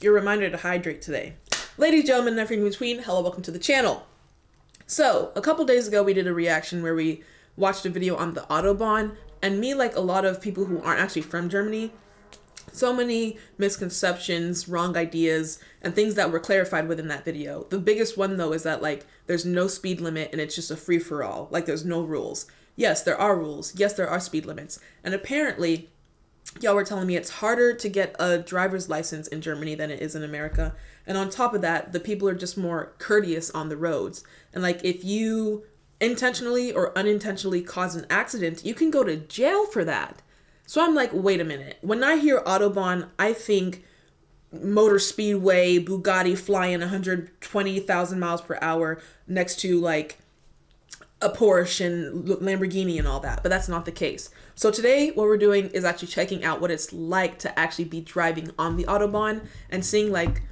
your reminder to hydrate today. Ladies, gentlemen, and everything in between, hello, welcome to the channel. So, a couple days ago, we did a reaction where we watched a video on the Autobahn, and me, like a lot of people who aren't actually from Germany, so many misconceptions, wrong ideas, and things that were clarified within that video. The biggest one, though, is that, like, there's no speed limit and it's just a free for all. Like, there's no rules. Yes, there are rules. Yes, there are speed limits. And apparently, y'all were telling me it's harder to get a driver's license in Germany than it is in America. And on top of that, the people are just more courteous on the roads. And like if you intentionally or unintentionally cause an accident, you can go to jail for that. So I'm like, wait a minute. When I hear Autobahn, I think motor speedway, Bugatti flying 120,000 miles per hour next to like a Porsche and Lamborghini and all that, but that's not the case. So today what we're doing is actually checking out what it's like to actually be driving on the Autobahn and seeing like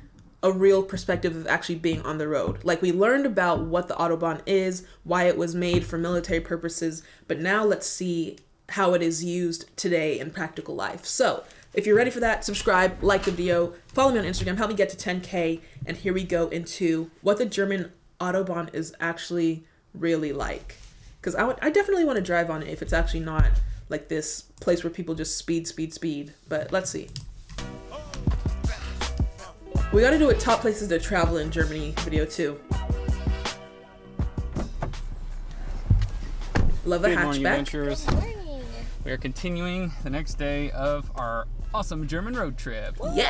a real perspective of actually being on the road. Like we learned about what the Autobahn is, why it was made for military purposes, but now let's see how it is used today in practical life. So if you're ready for that, subscribe, like the video, follow me on Instagram, help me get to 10K, and here we go into what the German Autobahn is actually really like. Because I, would, I definitely want to drive on it if it's actually not like this place where people just speed, speed, speed. But let's see. We got to do a top places to travel in Germany video too. Love a Good hatchback. morning, adventurers. We are continuing the next day of our awesome German road trip. Yeah.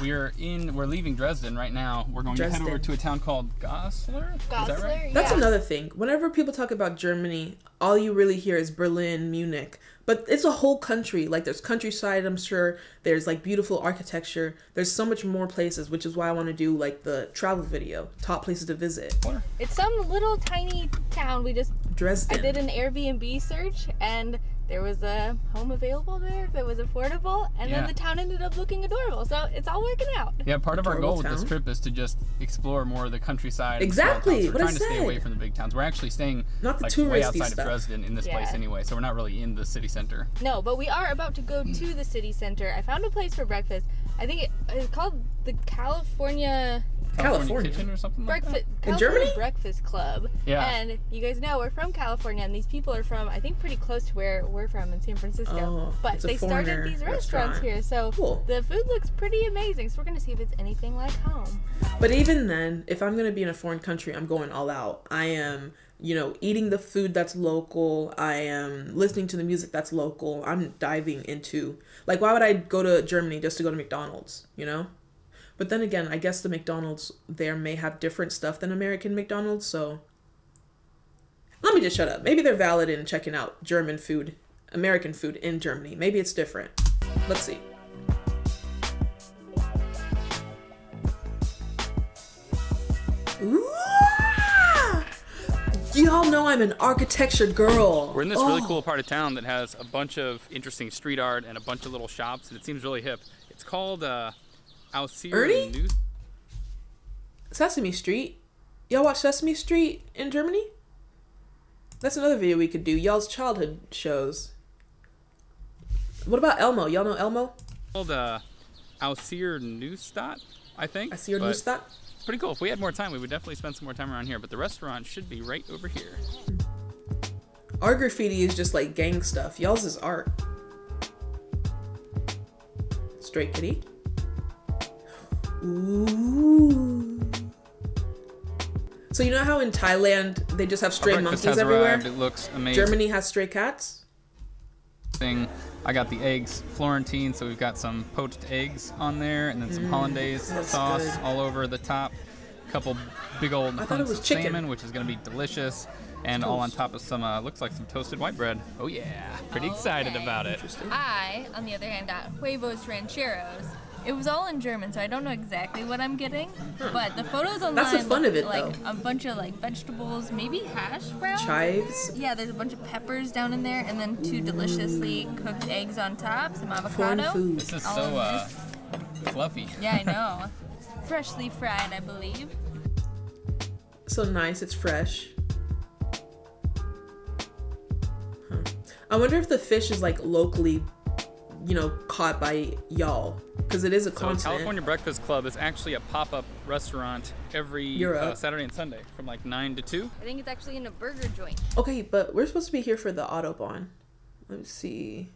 We are in. We're leaving Dresden right now. We're going to head over to a town called Goslar. Is that Goslar, right? That's yeah. another thing. Whenever people talk about Germany, all you really hear is Berlin, Munich. But it's a whole country. Like there's countryside, I'm sure. There's like beautiful architecture. There's so much more places, which is why I want to do like the travel video, top places to visit. It's some little tiny town. We just Dresden. I did an Airbnb search and there was a home available there that was affordable, and Yeah. then the town ended up looking adorable. So it's all working out. Yeah, part of our Adorable goal with this trip is to just explore more of the countryside. and small Exactly. We're what I trying to stay away from the big towns. We're actually staying Not the like way touristy outside stuff. of Dresden in this place anyway, so we're not really in the city center. No, but we are about to go mm. to the city center. I found a place for breakfast. I think it, it's called the California California. Kitchen or something like Breakfast that. California Germany? Breakfast Club. Yeah. And you guys know we're from California, and these people are from I think pretty close to where we're from in San Francisco. Oh, but it's a they foreigner started these restaurants restaurant. here, so Cool. the food looks pretty amazing. So we're gonna see if it's anything like home. But even then, if I'm gonna be in a foreign country, I'm going all out. I am, you know, eating the food that's local. I am listening to the music that's local. I'm diving into like why would I go to Germany just to go to McDonald's, you know? But then again, I guess the McDonald's there may have different stuff than American McDonald's, so let me just shut up. Maybe they're valid in checking out German food, American food in Germany. Maybe it's different. Let's see. Ooh! Y'all know I'm an architecture girl. We're in this really Oh. cool part of town that has a bunch of interesting street art and a bunch of little shops, and it seems really hip. It's called uh, Ernie? News. Sesame Street. Y'all watch Sesame Street in Germany? That's another video we could do. Y'all's childhood shows. What about Elmo? Y'all know Elmo? Called uh, Aussier Neustadt, I think. I see your but new stuff. It's pretty cool. If we had more time, we would definitely spend some more time around here. But the restaurant should be right over here. Our graffiti is just like gang stuff. Y'all's is art. Straight kitty. Ooh. So you know how in Thailand they just have stray monkeys has everywhere? arrived. It looks amazing. Germany has stray cats. I got the eggs Florentine, so we've got some poached eggs on there, and then some hollandaise Mm, that's sauce good. all over the top. A couple big old I thought it hunks was of chicken. salmon, which is going to be delicious, and all on top of some uh, looks like some toasted white bread. Oh yeah, pretty excited about it. I, on the other hand, got huevos rancheros. It was all in German, so I don't know exactly what I'm getting. But the photos online That's the fun look of it, like though. a bunch of like vegetables, maybe hash browns. Chives. Yeah, there's a bunch of peppers down in there, and then two deliciously cooked eggs on top, some Foreign avocado. food. This is All so uh, this. fluffy. Yeah, I know. Freshly fried, I believe. So nice, it's fresh. Huh. I wonder if the fish is like locally you know, caught by y'all because it is a So continent. California Breakfast Club is actually a pop-up restaurant every uh, Saturday and Sunday from like nine to two. I think it's actually in a burger joint. Okay, but we're supposed to be here for the Autobahn. Let me see.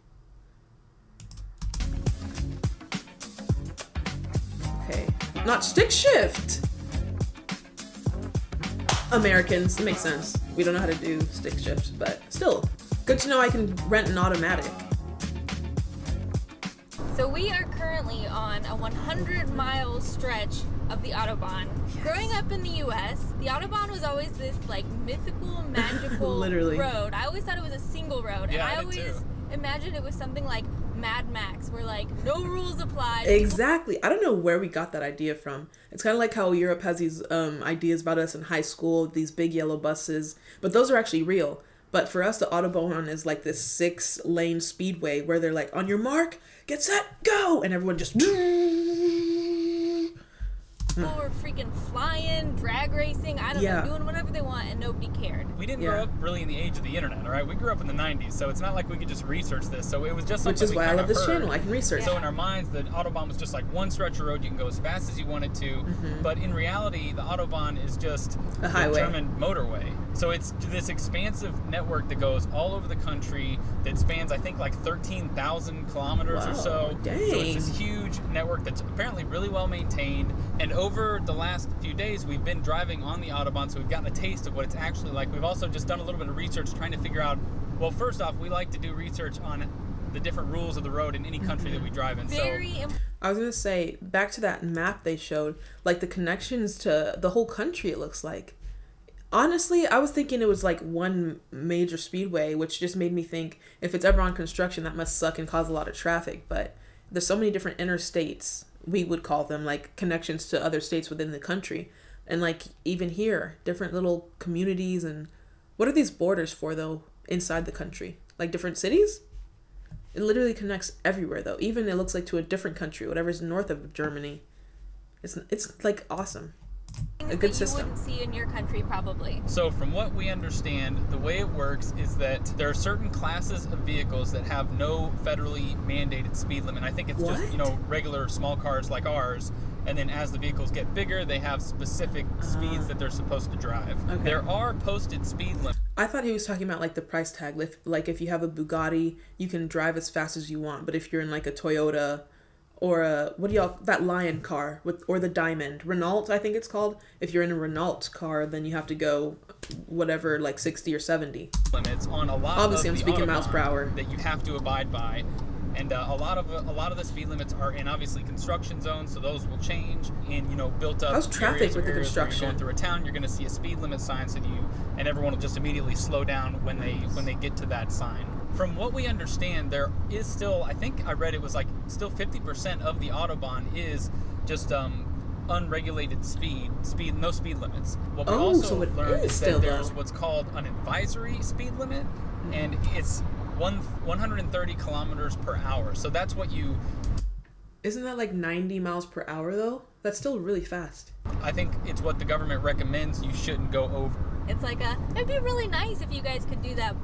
Okay. Not stick shift! Americans, it makes sense. We don't know how to do stick shift, but still. Good to know I can rent an automatic. So we are currently on a 100 mile stretch of the Autobahn. Growing up in the US, the Autobahn was always this like mythical, magical Literally. road. I always thought it was a single road. Yeah, and I I always too. imagined it was something like Mad Max, where like no rules apply. Exactly. I don't know where we got that idea from. It's kind of like how Europe has these um, ideas about us in high school, these big yellow buses, but those are actually real. But for us, the Autobahn is like this six lane speedway where they're like, on your mark, get set, go! And everyone just. People were hmm. freaking flying, drag racing, I don't Yeah. know, doing whatever they want, and nobody cared. We didn't Yeah. grow up really in the age of the internet, all right? We grew up in the 90s, so it's not like we could just research this. So it was just something Which is we why I love this heard. channel. I can research. So in our minds, the autobahn was just like one stretch of road you can go as fast as you wanted to. Mm-hmm. But in reality, the autobahn is just. A highway. German motorway. So it's this expansive network that goes all over the country that spans, I think, like 13,000 kilometers Wow, or so. So dang. it's this huge network that's apparently really well maintained. And over the last few days, we've been driving on the autobahn, so we've gotten a taste of what it's actually like. We've also just done a little bit of research trying to figure out. Well, first off, we like to do research on the different rules of the road in any country that we mm-hmm. drive in. Very so I was gonna say back to that map they showed, like the connections to the whole country. It looks like. Honestly, I was thinking it was like one major speedway, which just made me think if it's ever on construction, that must suck and cause a lot of traffic. But there's so many different interstates, we would call them, like connections to other states within the country, and like even here, different little communities and what are these borders for though inside the country? Like different cities? It literally connects everywhere though. Even it looks like to a different country, whatever's north of Germany. It's it's like awesome. Things A good that you system. wouldn't see in your country probably. So, from what we understand, the way it works is that there are certain classes of vehicles that have no federally mandated speed limit. I think it's just, you know, regular small cars like ours. And then as the vehicles get bigger, they have specific ah. speeds that they're supposed to drive. Okay. There are posted speed limits. I thought he was talking about like the price tag. Like, like if you have a Bugatti, you can drive as fast as you want. But if you're in like a Toyota or a what do y'all that Lion car with or the Diamond Renault, I think it's called. If you're in a Renault car, then you have to go whatever like sixty or seventy. limits on a lot Obviously, of I'm speaking miles per hour. that you have to abide by and uh, a lot of a lot of the speed limits are in obviously construction zones so those will change in you know built up How's traffic with the areas you're construction? going through a town you're going to see a speed limit sign so you and everyone will just immediately slow down when they when they get to that sign from what we understand there is still i think i read it was like still 50% of the autobahn is just um unregulated speed speed no speed limits what we Oh, also so it learned is is still that there's low. what's called an advisory speed limit and it's one 130 kilometers per hour so that's what you Isn't that like ninety miles per hour though? That's still really fast. i think it's what the government recommends you shouldn't go over It's like a, it'd be really nice if you guys could do that,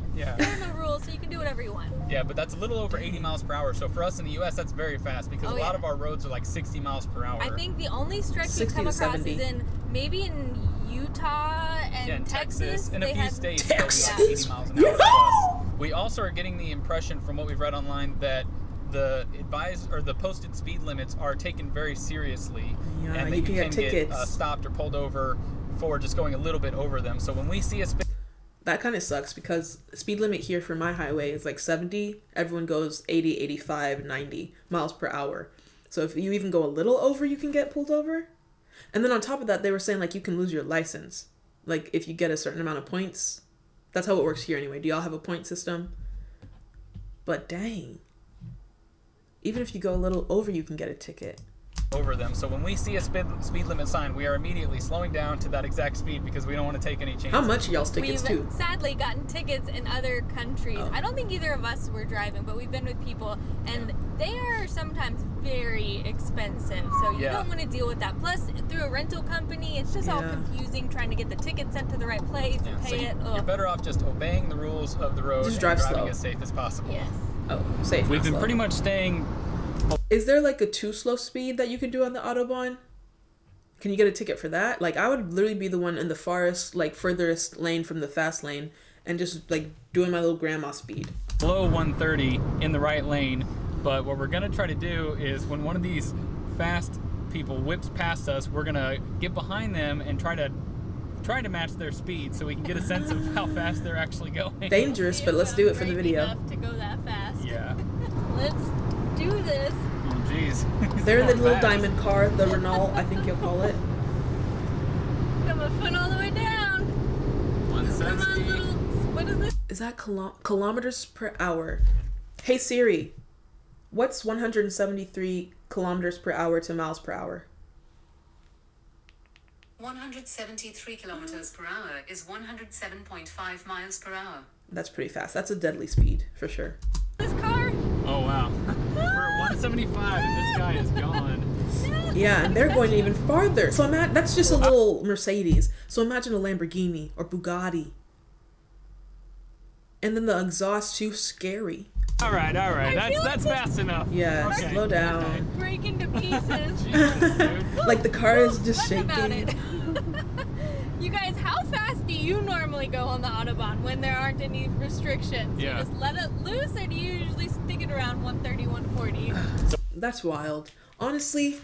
but Yeah. there are no rules, so you can do whatever you want. yeah but that's a little over 80 miles per hour so for us in the us that's very fast because Oh, a lot yeah. of our roads are like 60 miles per hour I think the only stretch you 60 come across 70. is in maybe in Utah and yeah, in Texas. Texas, a few states, they'll like 80 miles an hour. We also are getting the impression from what we've read online that the advised or the posted speed limits are taken very seriously, Yeah, and that you can get tickets. uh, stopped or pulled over for just going a little bit over them. So when we see a speed That kind of sucks because speed limit here for my highway is like 70. Everyone goes 80, 85, 90 miles per hour. So if you even go a little over, you can get pulled over. And then on top of that, they were saying like you can lose your license. Like if you get a certain amount of points. That's how it works here anyway. Do y'all have a point system? But dang. Even if you go a little over, you can get a ticket. Over them. So when we see a speed speed limit sign, we are immediately slowing down to that exact speed because we don't want to take any chances. How much y'all's tickets We've too? sadly gotten tickets in other countries. Oh. I don't think either of us were driving, but we've been with people, and they are sometimes very expensive. So you Yeah. don't want to deal with that. Plus, through a rental company, it's just all confusing trying to get the ticket sent to the right place Yeah, and so pay you, it. you're better off just obeying the rules of the road Just and drive driving slow. as safe as possible. Yes. Oh, safe. We've been slow. pretty much staying. Is there like a too slow speed that you can do on the autobahn? Can you get a ticket for that? Like I would literally be the one in the farthest, like furthest lane from the fast lane, and just like doing my little grandma speed. below 130 in the right lane. But what we're gonna try to do is when one of these fast people whips past us, we're gonna get behind them and try to try to match their speed so we can get a sense of how fast they're actually going. Dangerous, but let's do it for the video. Enough to go that fast. Yeah. Let's do this. Oh jeez. They're in the little fast. diamond car, the Renault, I think you'll call it. Got my foot all the way down. One Come on, little. What is this? Is that kilo- kilometers per hour? Hey Siri, what's 173 kilometers per hour to miles per hour? 173 kilometers per hour is 107.5 miles per hour. That's pretty fast. That's a deadly speed for sure. This car? Oh wow. We're at 175 and this guy is gone. Yeah, and they're going even farther. So ima- that's just a little Mercedes. So imagine a Lamborghini or Bugatti. And then the exhaust too scary. All right, all right. I That's feel like that's fast enough. Yeah, Okay, slow down. Break into pieces. Jesus, dude. Like the car is just What about shaking. it? you guys, how fast do you normally go on the Autobahn when there aren't any restrictions? Yeah. You just let it loose or do you usually stick it around 130, 140? That's wild. Honestly,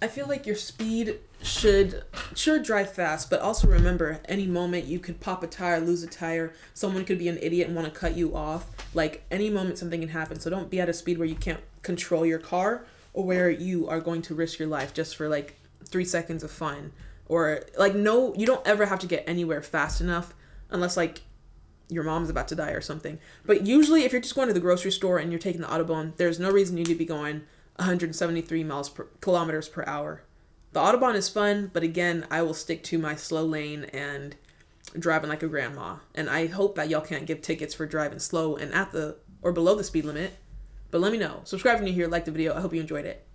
I feel like your speed should sure drive fast, but also remember any moment you could pop a tire, lose a tire, someone could be an idiot and want to cut you off. Like any moment something can happen. So don't be at a speed where you can't control your car or where you are going to risk your life just for like 3 seconds of fun. Or like no, you don't ever have to get anywhere fast enough unless like your mom's about to die or something. But usually, if you're just going to the grocery store and you're taking the autobahn, there's no reason you need to be going 173 miles per kilometers per hour. The autobahn is fun, but again, I will stick to my slow lane and driving like a grandma. And I hope that y'all can't give tickets for driving slow and at the or below the speed limit. But let me know. Subscribe if you're here, like the video. I hope you enjoyed it.